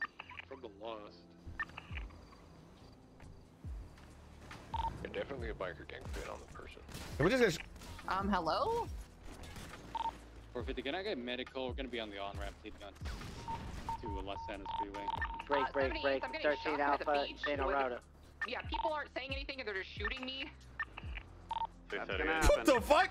like from the lost. Yeah, definitely a biker gang fit on the person. And We just. Um, hello? 450, can I get medical? We're gonna be on the on ramp lead gun to Los Santos Freeway. Break, Uh, break, break. 13 Alpha, beach. Dano Yeah, people aren't saying anything and they're just shooting me. That's gonna happen. What the fuck?